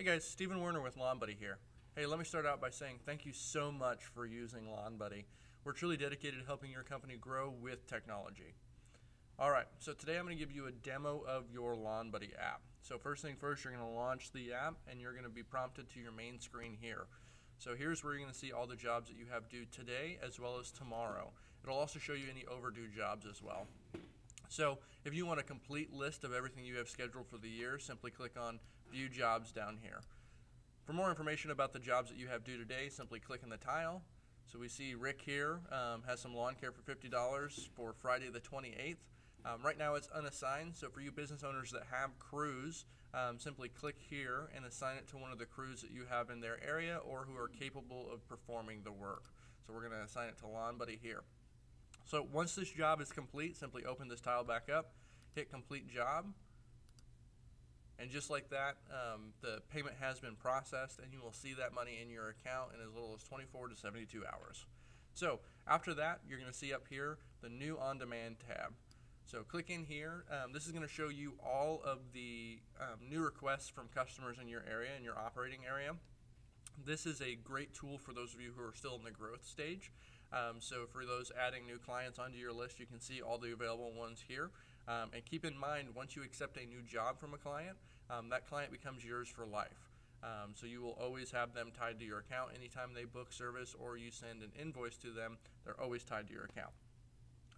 Hey guys, Stephen Werner with Lawn Buddy here. Hey, let me start out by saying thank you so much for using Lawn Buddy. We're truly dedicated to helping your company grow with technology. All right, so today I'm going to give you a demo of your Lawn Buddy app. So first thing first, you're going to launch the app and you're going to be prompted to your main screen here. So here's where you're going to see all the jobs that you have due today as well as tomorrow. It'll also show you any overdue jobs as well. So if you want a complete list of everything you have scheduled for the year, simply click on View Jobs down here. For more information about the jobs that you have due today, simply click on the tile. So we see Rick here um, has some lawn care for $50 for Friday the 28th. Um, right now it's unassigned, so for you business owners that have crews, um, simply click here and assign it to one of the crews that you have in their area or who are capable of performing the work. So we're going to assign it to Lawn Buddy here. So once this job is complete, simply open this tile back up, hit complete job, and just like that, um, the payment has been processed and you will see that money in your account in as little as 24 to 72 hours. So after that, you're going to see up here the new on-demand tab. So click in here. Um, this is going to show you all of the um, new requests from customers in your area, in your operating area. This is a great tool for those of you who are still in the growth stage. Um, so for those adding new clients onto your list, you can see all the available ones here. Um, and keep in mind, once you accept a new job from a client, um, that client becomes yours for life. Um, so you will always have them tied to your account anytime they book service or you send an invoice to them, they're always tied to your account.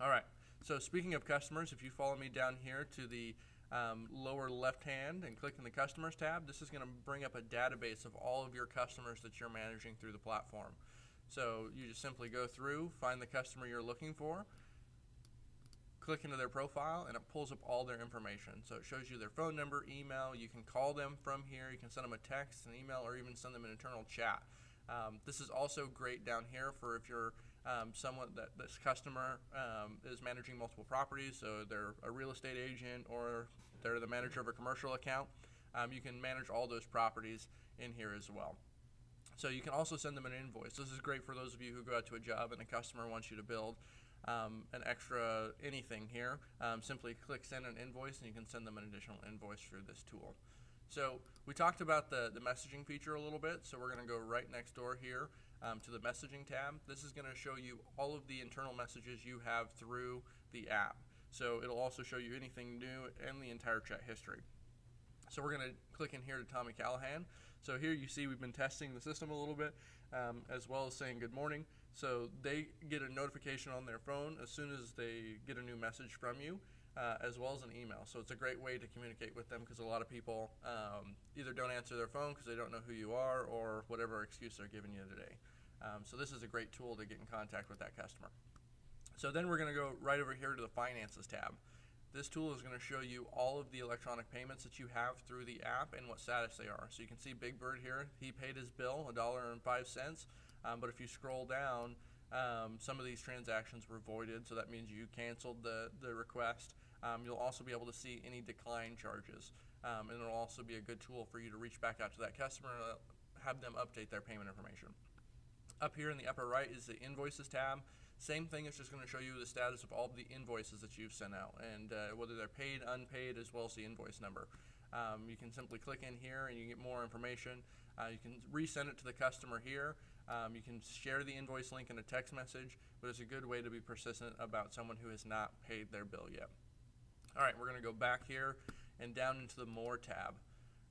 All right. So speaking of customers, if you follow me down here to the um, lower left hand and click in the customers tab, this is going to bring up a database of all of your customers that you're managing through the platform. So you just simply go through, find the customer you're looking for, click into their profile, and it pulls up all their information. So it shows you their phone number, email. You can call them from here. You can send them a text, an email, or even send them an internal chat. Um, this is also great down here for if you're um, someone that this customer um, is managing multiple properties, so they're a real estate agent or they're the manager of a commercial account. Um, you can manage all those properties in here as well. So you can also send them an invoice. This is great for those of you who go out to a job and a customer wants you to build um, an extra anything here. Um, simply click send an invoice and you can send them an additional invoice through this tool. So we talked about the, the messaging feature a little bit, so we're going to go right next door here um, to the messaging tab. This is going to show you all of the internal messages you have through the app. So it'll also show you anything new and the entire chat history. So we're going to click in here to Tommy Callahan. So here you see we've been testing the system a little bit um, as well as saying good morning. So they get a notification on their phone as soon as they get a new message from you. Uh, as well as an email. So it's a great way to communicate with them because a lot of people um, either don't answer their phone because they don't know who you are or whatever excuse they're giving you today. Um, so this is a great tool to get in contact with that customer. So then we're going to go right over here to the Finances tab. This tool is going to show you all of the electronic payments that you have through the app and what status they are. So you can see Big Bird here, he paid his bill, $1.05, um, but if you scroll down, um, some of these transactions were voided, so that means you canceled the, the request. Um, you'll also be able to see any decline charges, um, and it'll also be a good tool for you to reach back out to that customer and have them update their payment information. Up here in the upper right is the invoices tab. Same thing, it's just going to show you the status of all of the invoices that you've sent out and uh, whether they're paid, unpaid, as well as the invoice number. Um, you can simply click in here and you get more information. Uh, you can resend it to the customer here. Um, you can share the invoice link in a text message, but it's a good way to be persistent about someone who has not paid their bill yet. All right, we're going to go back here and down into the More tab.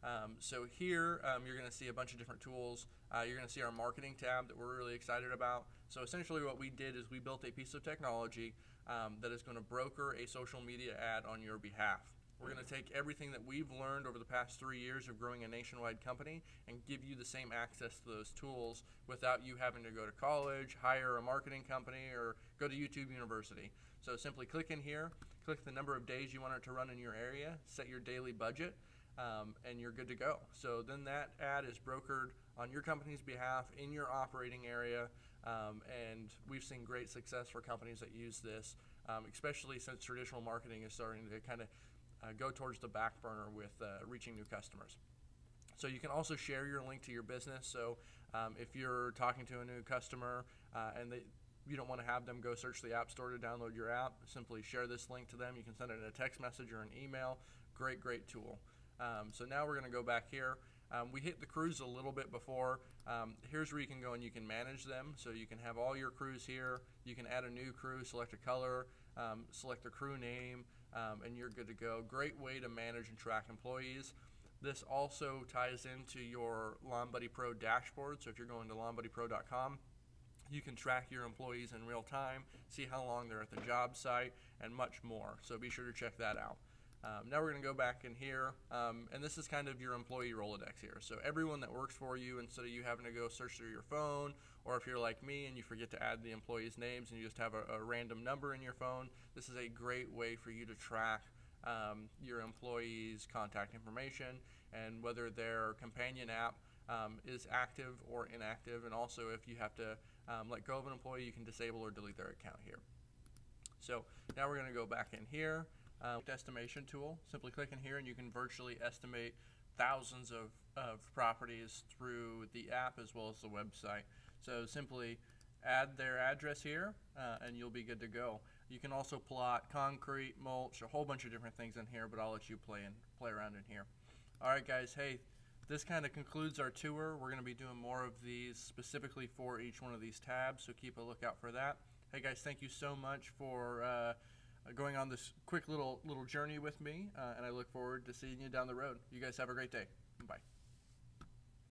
Um, so here um, you're going to see a bunch of different tools. Uh, you're going to see our marketing tab that we're really excited about. So essentially what we did is we built a piece of technology um, that is going to broker a social media ad on your behalf. We're going to take everything that we've learned over the past three years of growing a nationwide company and give you the same access to those tools without you having to go to college, hire a marketing company, or go to YouTube University. So simply click in here, click the number of days you want it to run in your area, set your daily budget, um, and you're good to go. So then that ad is brokered on your company's behalf in your operating area, um, and we've seen great success for companies that use this, um, especially since traditional marketing is starting to kind of uh, go towards the back burner with uh, reaching new customers. So you can also share your link to your business. So um, if you're talking to a new customer uh, and they, you don't want to have them go search the App Store to download your app, simply share this link to them. You can send it in a text message or an email. Great, great tool. Um, so now we're going to go back here. Um, we hit the crews a little bit before. Um, here's where you can go and you can manage them. So you can have all your crews here. You can add a new crew, select a color, um, select a crew name, um, and you're good to go. Great way to manage and track employees. This also ties into your LawnBuddy Pro dashboard. So if you're going to lawnbuddypro.com, you can track your employees in real time, see how long they're at the job site, and much more. So be sure to check that out. Um, now we're going to go back in here, um, and this is kind of your employee Rolodex here. So everyone that works for you, instead of you having to go search through your phone, or if you're like me and you forget to add the employees' names and you just have a, a random number in your phone, this is a great way for you to track um, your employees' contact information and whether their companion app um, is active or inactive, and also if you have to um, let go of an employee, you can disable or delete their account here. So now we're going to go back in here uh, estimation tool. Simply click in here and you can virtually estimate thousands of, of properties through the app as well as the website. So simply add their address here uh, and you'll be good to go. You can also plot concrete, mulch, a whole bunch of different things in here, but I'll let you play and play around in here. All right, guys. Hey, this kind of concludes our tour. We're going to be doing more of these specifically for each one of these tabs, so keep a lookout for that. Hey, guys, thank you so much for. Uh, going on this quick little little journey with me, uh, and I look forward to seeing you down the road. You guys have a great day.